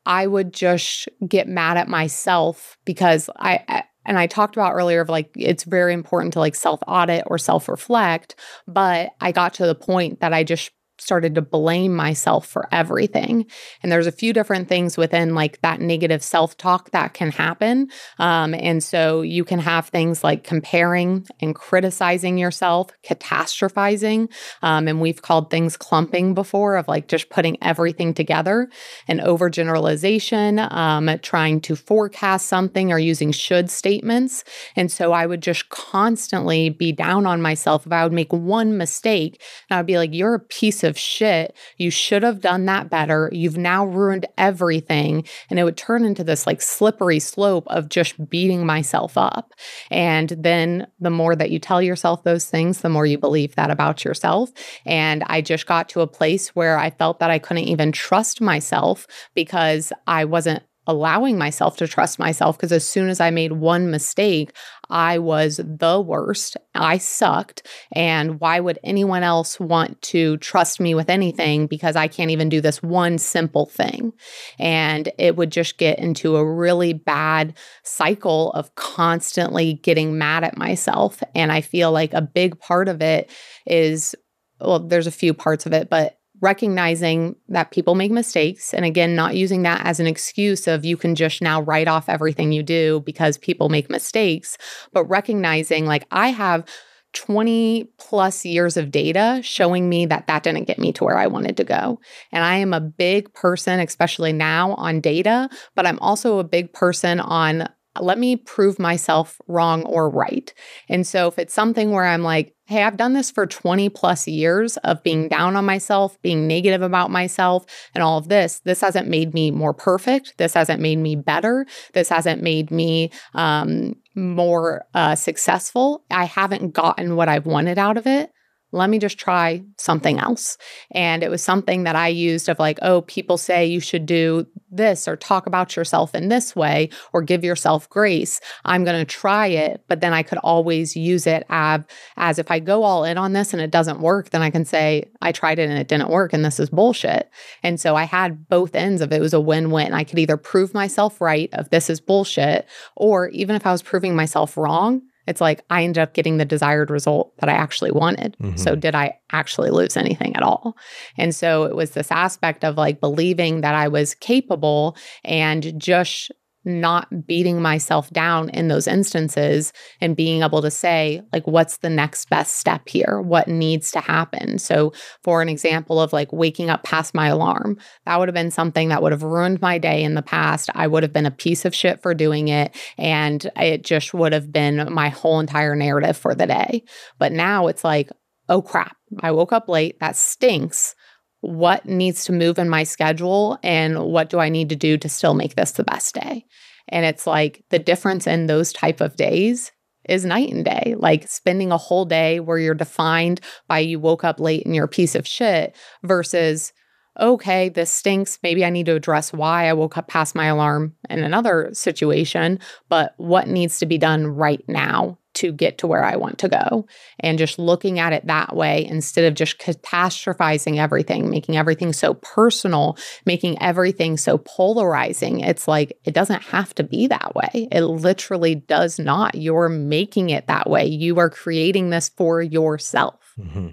I would just get mad at myself because I, and I talked about earlier of like it's very important to like self audit or self reflect, but I got to the point that I just started to blame myself for everything. And there's a few different things within like that negative self talk that can happen. Um, and so you can have things like comparing and criticizing yourself, catastrophizing. Um, and we've called things clumping before of like just putting everything together and overgeneralization, um, trying to forecast something or using should statements. And so I would just constantly be down on myself if I would make one mistake and I'd be like, you're a piece of of shit. You should have done that better. You've now ruined everything. And it would turn into this like slippery slope of just beating myself up. And then the more that you tell yourself those things, the more you believe that about yourself. And I just got to a place where I felt that I couldn't even trust myself because I wasn't allowing myself to trust myself because as soon as I made one mistake, I was the worst. I sucked. And why would anyone else want to trust me with anything because I can't even do this one simple thing? And it would just get into a really bad cycle of constantly getting mad at myself. And I feel like a big part of it is well, there's a few parts of it, but recognizing that people make mistakes. And again, not using that as an excuse of you can just now write off everything you do because people make mistakes, but recognizing like I have 20 plus years of data showing me that that didn't get me to where I wanted to go. And I am a big person, especially now on data, but I'm also a big person on let me prove myself wrong or right. And so if it's something where I'm like, hey, I've done this for 20 plus years of being down on myself, being negative about myself, and all of this, this hasn't made me more perfect. This hasn't made me better. This hasn't made me um, more uh, successful. I haven't gotten what I've wanted out of it let me just try something else. And it was something that I used of like, oh, people say you should do this or talk about yourself in this way or give yourself grace. I'm going to try it, but then I could always use it as, as if I go all in on this and it doesn't work, then I can say, I tried it and it didn't work and this is bullshit. And so I had both ends of it. It was a win win. I could either prove myself right of this is bullshit, or even if I was proving myself wrong, it's like I ended up getting the desired result that I actually wanted. Mm-hmm. So, did I actually lose anything at all? And so, it was this aspect of like believing that I was capable and just not beating myself down in those instances and being able to say like what's the next best step here? What needs to happen? So for an example of like waking up past my alarm that would have been something that would have ruined my day in the past. I would have been a piece of shit for doing it and it just would have been my whole entire narrative for the day. But now it's like oh crap. I woke up late. That stinks what needs to move in my schedule and what do I need to do to still make this the best day. And it's like the difference in those type of days is night and day. Like spending a whole day where you're defined by you woke up late and you're a piece of shit versus okay, this stinks. Maybe I need to address why I woke up past my alarm in another situation, but what needs to be done right now to get to where I want to go. And just looking at it that way instead of just catastrophizing everything, making everything so personal, making everything so polarizing. It's like it doesn't have to be that way. It literally does not. You're making it that way. You are creating this for yourself. Mm-hmm.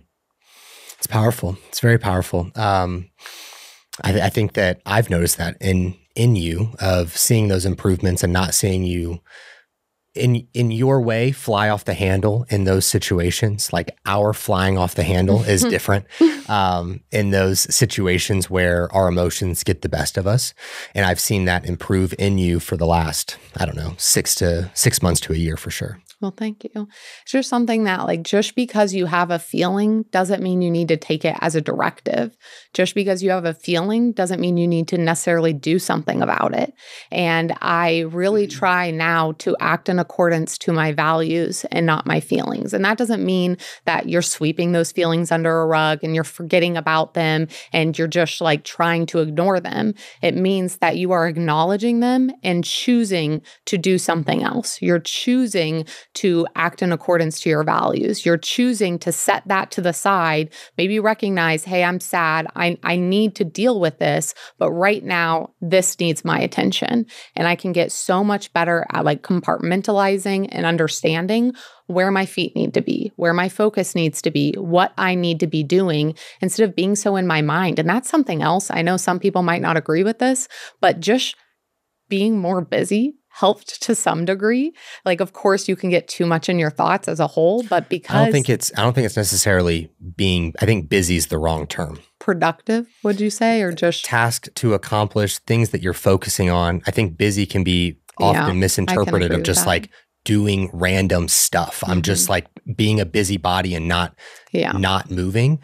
It's powerful. It's very powerful. Um, I, th- I think that I've noticed that in in you of seeing those improvements and not seeing you in in your way fly off the handle in those situations. Like our flying off the handle is different um, in those situations where our emotions get the best of us. And i've seen that improve in you for the last i don't know six to six months to a year for sure well, thank you. It's just something that, like, just because you have a feeling doesn't mean you need to take it as a directive. Just because you have a feeling doesn't mean you need to necessarily do something about it. And I really mm-hmm. try now to act in accordance to my values and not my feelings. And that doesn't mean that you're sweeping those feelings under a rug and you're forgetting about them and you're just like trying to ignore them. It means that you are acknowledging them and choosing to do something else. You're choosing to act in accordance to your values. You're choosing to set that to the side, maybe recognize, hey, I'm sad. I, I need to deal with this, but right now, this needs my attention. And I can get so much better at like compartmentalizing and understanding where my feet need to be, where my focus needs to be, what I need to be doing instead of being so in my mind. And that's something else. I know some people might not agree with this, but just being more busy helped to some degree. Like, of course, you can get too much in your thoughts as a whole, but because I don't think it's I don't think it's necessarily being. I think busy is the wrong term. Productive, would you say, or just task to accomplish things that you're focusing on? I think busy can be often yeah, misinterpreted of just like doing random stuff. I'm just mm-hmm. like being a busybody and not yeah. not moving.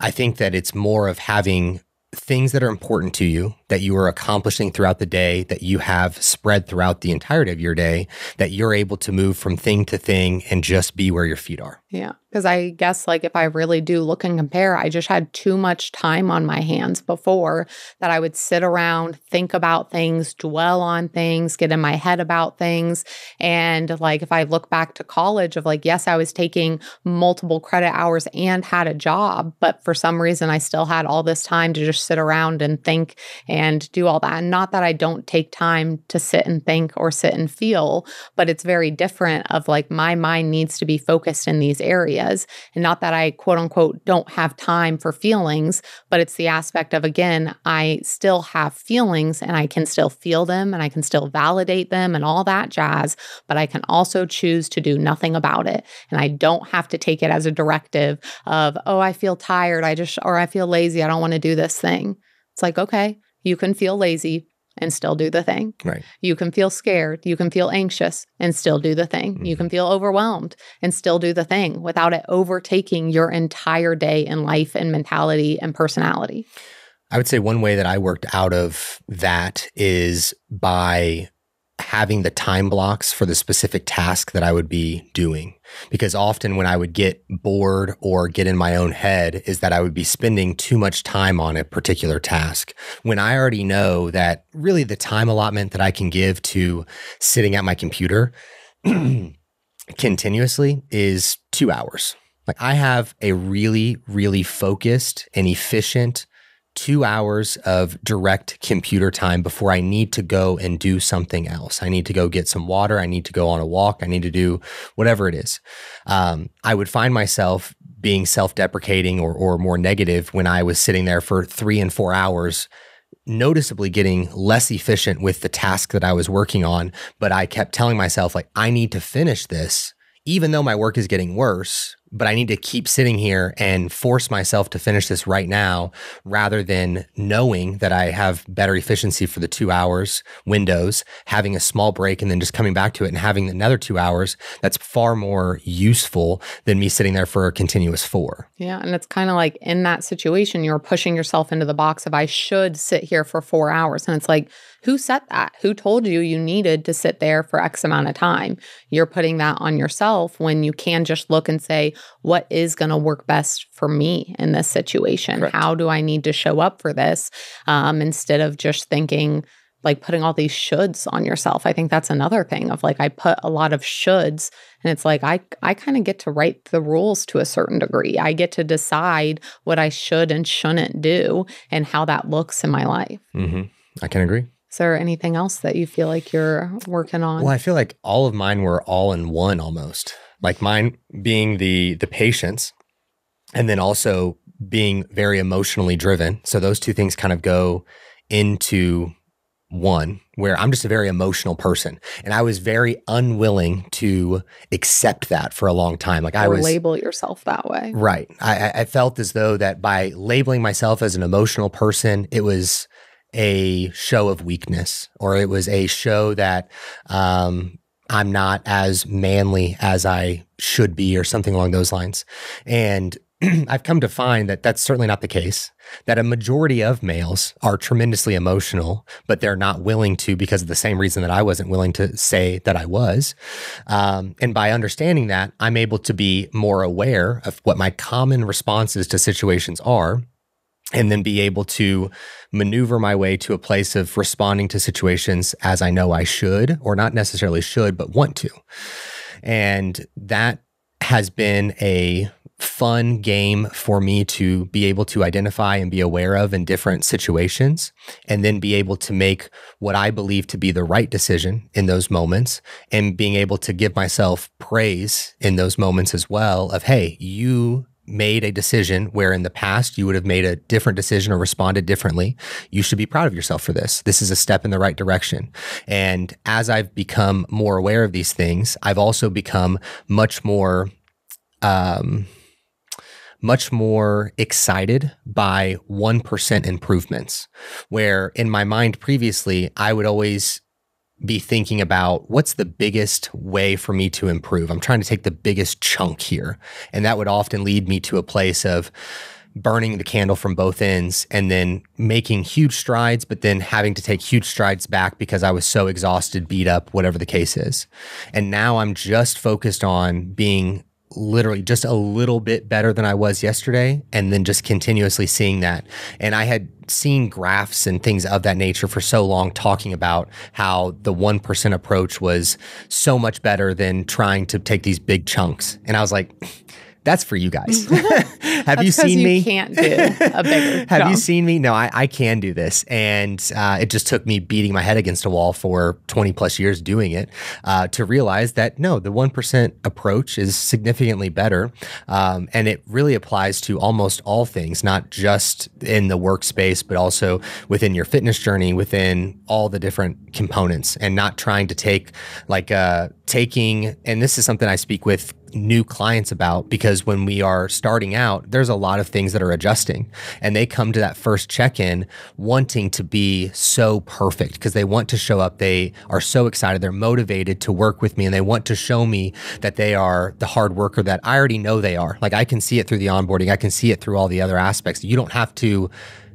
I think that it's more of having things that are important to you that you are accomplishing throughout the day that you have spread throughout the entirety of your day that you're able to move from thing to thing and just be where your feet are. Yeah. Because I guess, like, if I really do look and compare, I just had too much time on my hands before that I would sit around, think about things, dwell on things, get in my head about things. And, like, if I look back to college, of like, yes, I was taking multiple credit hours and had a job, but for some reason, I still had all this time to just sit around and think and do all that. And not that I don't take time to sit and think or sit and feel, but it's very different of like my mind needs to be focused in these areas areas. And not that I quote unquote don't have time for feelings, but it's the aspect of, again, I still have feelings and I can still feel them and I can still validate them and all that jazz, but I can also choose to do nothing about it. And I don't have to take it as a directive of, oh, I feel tired. I just, or I feel lazy. I don't want to do this thing. It's like, okay, you can feel lazy, and still do the thing. Right. You can feel scared, you can feel anxious and still do the thing. Mm-hmm. You can feel overwhelmed and still do the thing without it overtaking your entire day and life and mentality and personality. I would say one way that I worked out of that is by having the time blocks for the specific task that I would be doing. Because often when I would get bored or get in my own head, is that I would be spending too much time on a particular task. When I already know that really the time allotment that I can give to sitting at my computer continuously is two hours. Like I have a really, really focused and efficient two hours of direct computer time before I need to go and do something else. I need to go get some water. I need to go on a walk. I need to do whatever it is. Um, I would find myself being self deprecating or, or more negative when I was sitting there for three and four hours noticeably getting less efficient with the task that I was working on, but I kept telling myself like I need to finish this even though my work is getting worse, but I need to keep sitting here and force myself to finish this right now rather than knowing that I have better efficiency for the two hours windows, having a small break and then just coming back to it and having another two hours. That's far more useful than me sitting there for a continuous four. Yeah. And it's kind of like in that situation, you're pushing yourself into the box of I should sit here for four hours. And it's like, who set that? Who told you you needed to sit there for X amount of time? You're putting that on yourself when you can just look and say, what is going to work best for me in this situation? Correct. How do I need to show up for this? Um, instead of just thinking, like putting all these shoulds on yourself. I think that's another thing of like I put a lot of shoulds and it's like I I kind of get to write the rules to a certain degree. I get to decide what I should and shouldn't do and how that looks in my life. Mm-hmm. I can agree. Is there anything else that you feel like you're working on? Well, I feel like all of mine were all in one almost. Like mine being the the patience and then also being very emotionally driven. So those two things kind of go into one where I'm just a very emotional person and I was very unwilling to accept that for a long time. Like or I was label yourself that way. Right. I, I felt as though that by labeling myself as an emotional person, it was a show of weakness or it was a show that um, I'm not as manly as I should be or something along those lines. And I've come to find that that's certainly not the case. That a majority of males are tremendously emotional, but they're not willing to because of the same reason that I wasn't willing to say that I was. Um, and by understanding that, I'm able to be more aware of what my common responses to situations are and then be able to maneuver my way to a place of responding to situations as I know I should, or not necessarily should, but want to. And that has been a fun game for me to be able to identify and be aware of in different situations, and then be able to make what I believe to be the right decision in those moments, and being able to give myself praise in those moments as well of, hey, you made a decision where in the past you would have made a different decision or responded differently, you should be proud of yourself for this. This is a step in the right direction. And as I've become more aware of these things, I've also become much more, um, much more excited by 1% improvements. Where in my mind previously, I would always be thinking about what's the biggest way for me to improve. I'm trying to take the biggest chunk here. And that would often lead me to a place of burning the candle from both ends and then making huge strides, but then having to take huge strides back because I was so exhausted, beat up, whatever the case is. And now I'm just focused on being literally just a little bit better than I was yesterday, and then just continuously seeing that. And I had seen graphs and things of that nature for so long, talking about how the 1% approach was so much better than trying to take these big chunks. And I was like, that's for you guys. Have you seen you me? Can't do a bigger. Have jump. you seen me? No, I, I can do this, and uh, it just took me beating my head against a wall for 20 plus years doing it uh, to realize that no, the one percent approach is significantly better, um, and it really applies to almost all things, not just in the workspace, but also within your fitness journey, within all the different components, and not trying to take like uh, taking. And this is something I speak with new clients about because when we are starting out, there's a lot of things that are adjusting. And they come to that first check in wanting to be so perfect because they want to show up. They are so excited. They're motivated to work with me and they want to show me that they are the hard worker that I already know they are. Like I can see it through the onboarding, I can see it through all the other aspects. You don't have to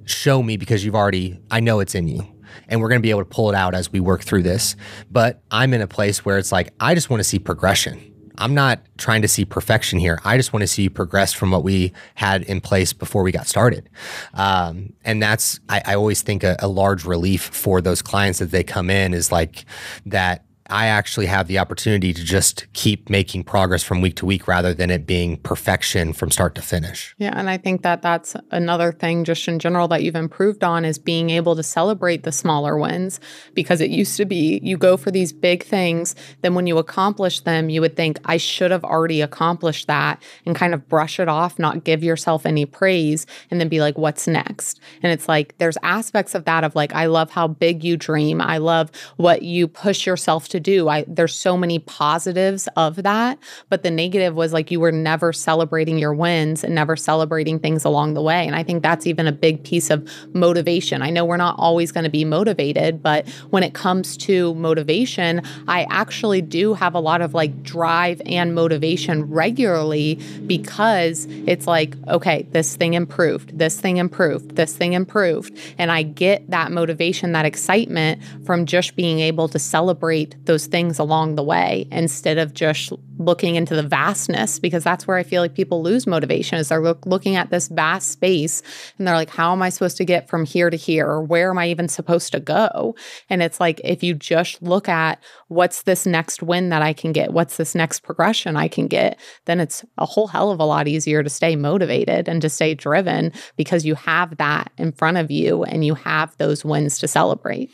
show me because you've already, I know it's in you and we're going to be able to pull it out as we work through this. But I'm in a place where it's like, I just want to see progression. I'm not trying to see perfection here. I just want to see you progress from what we had in place before we got started. Um, and that's, I, I always think a, a large relief for those clients that they come in is like that I actually have the opportunity to just keep making progress from week to week rather than it being perfection from start to finish. Yeah. And I think that that's another thing, just in general, that you've improved on is being able to celebrate the smaller wins because it used to be you go for these big things. Then when you accomplish them, you would think, I should have already accomplished that and kind of brush it off, not give yourself any praise, and then be like, what's next? And it's like, there's aspects of that of like, I love how big you dream. I love what you push yourself to do. I there's so many positives of that, but the negative was like you were never celebrating your wins and never celebrating things along the way. And I think that's even a big piece of motivation. I know we're not always going to be motivated, but when it comes to motivation, I actually do have a lot of like drive and motivation regularly because it's like, okay, this thing improved, this thing improved, this thing improved. And I get that motivation, that excitement from just being able to celebrate those things along the way instead of just looking into the vastness because that's where I feel like people lose motivation is they're look, looking at this vast space and they're like how am I supposed to get from here to here or where am I even supposed to go and it's like if you just look at what's this next win that I can get what's this next progression I can get then it's a whole hell of a lot easier to stay motivated and to stay driven because you have that in front of you and you have those wins to celebrate.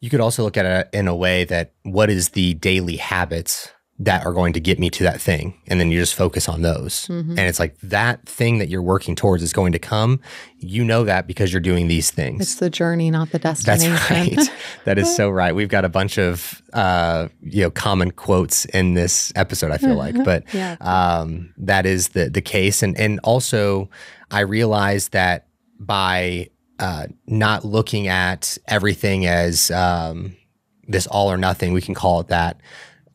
You could also look at it in a way that what is the daily habits that are going to get me to that thing. And then you just focus on those. Mm-hmm. And it's like that thing that you're working towards is going to come. You know that because you're doing these things. It's the journey, not the destination. That's right. that is so right. We've got a bunch of uh, you know common quotes in this episode, I feel like. But yeah. um, that is the the case. And and also I realized that by uh, not looking at everything as um, this all or nothing, we can call it that.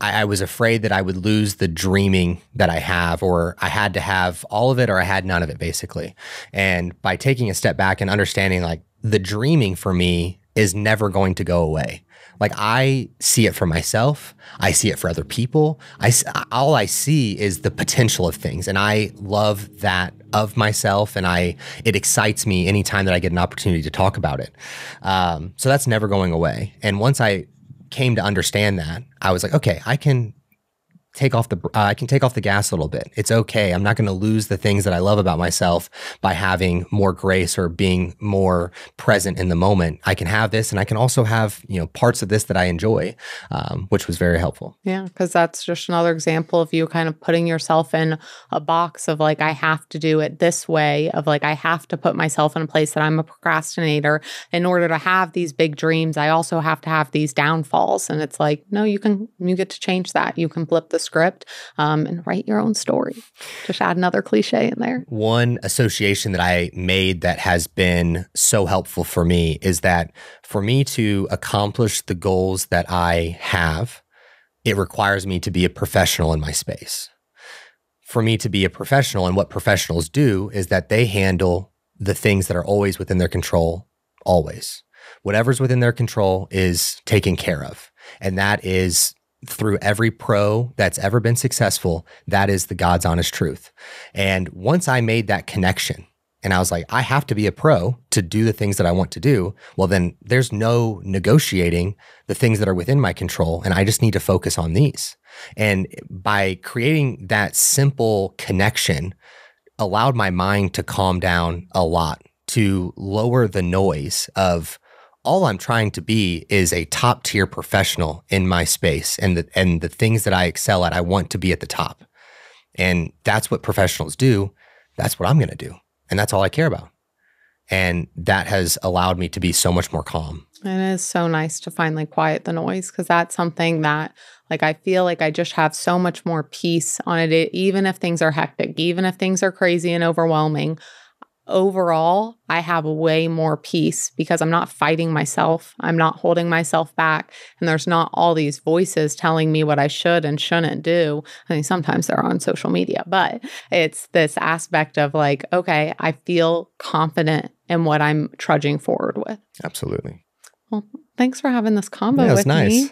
I, I, was afraid that I would lose the dreaming that I have, or I had to have all of it, or I had none of it, basically. And by taking a step back and understanding, like, the dreaming for me is never going to go away. Like I see it for myself, I see it for other people. I all I see is the potential of things, and I love that of myself, and I it excites me anytime that I get an opportunity to talk about it. Um, so that's never going away. And once I came to understand that, I was like, okay, I can take off the uh, I can take off the gas a little bit. It's okay. I'm not going to lose the things that I love about myself by having more grace or being more present in the moment. I can have this, and I can also have you know parts of this that I enjoy, um, which was very helpful. Yeah, because that's just another example of you kind of putting yourself in a box of like I have to do it this way. Of like I have to put myself in a place that I'm a procrastinator in order to have these big dreams. I also have to have these downfalls, and it's like no, you can you get to change that. You can flip the script um, and write your own story. Just add another cliche in there. One association that I made that has been so helpful for me is that for me to accomplish the goals that I have, it requires me to be a professional in my space. For me to be a professional, and what professionals do is that they handle the things that are always within their control, always. Whatever's within their control is taken care of. And that is through every pro that's ever been successful, that is the God's honest truth. And once I made that connection, And I was like, I have to be a pro to do the things that I want to do. Well, then there's no negotiating the things that are within my control. And I just need to focus on these. And by creating that simple connection, allowed my mind to calm down a lot, to lower the noise of all I'm trying to be is a top tier professional in my space and the and the things that I excel at, I want to be at the top. And that's what professionals do. That's what I'm going to do. And that's all I care about. And that has allowed me to be so much more calm. And it is so nice to finally quiet the noise because that's something that, like, I feel like I just have so much more peace on it, even if things are hectic, even if things are crazy and overwhelming overall, I have way more peace because I'm not fighting myself. I'm not holding myself back. And there's not all these voices telling me what I should and shouldn't do. I mean, sometimes they're on social media, but it's this aspect of like, okay, I feel confident in what I'm trudging forward with. Absolutely. Well, thanks for having this combo yeah, with nice. me.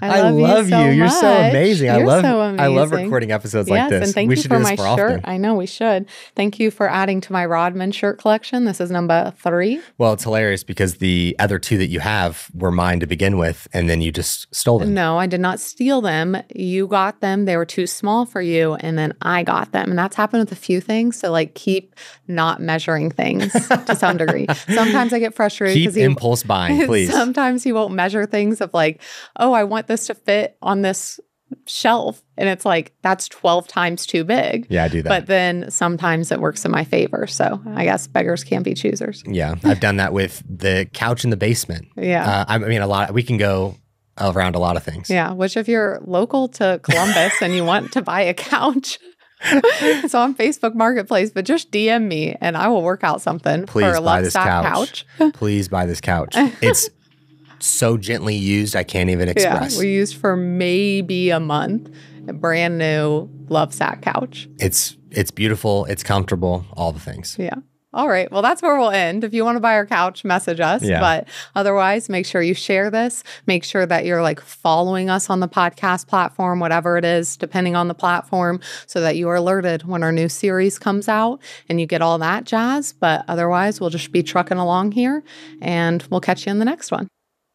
I love, I love you. So you. are so amazing. You're I love so amazing. I love recording episodes yes, like this. And thank we you for my for shirt. Often. I know we should. Thank you for adding to my Rodman shirt collection. This is number three. Well, it's hilarious because the other two that you have were mine to begin with, and then you just stole them. No, I did not steal them. You got them. They were too small for you, and then I got them. And that's happened with a few things. So like keep not measuring things to some degree. Sometimes I get frustrated. Keep impulse buying, please. Sometimes he won't measure things of like, oh, I want this to fit on this shelf. And it's like, that's 12 times too big. Yeah, I do that. But then sometimes it works in my favor. So I guess beggars can't be choosers. Yeah. I've done that with the couch in the basement. Yeah. Uh, I mean, a lot, we can go around a lot of things. Yeah. Which, if you're local to Columbus and you want to buy a couch, it's on Facebook Marketplace, but just DM me and I will work out something Please for a buy this couch. couch. Please buy this couch. It's so gently used, I can't even express. Yeah, we used for maybe a month. A brand new Lovesac couch. It's it's beautiful, it's comfortable, all the things. Yeah. All right. Well, that's where we'll end. If you want to buy our couch, message us. Yeah. But otherwise, make sure you share this. Make sure that you're like following us on the podcast platform, whatever it is, depending on the platform, so that you are alerted when our new series comes out and you get all that jazz. But otherwise, we'll just be trucking along here and we'll catch you in the next one.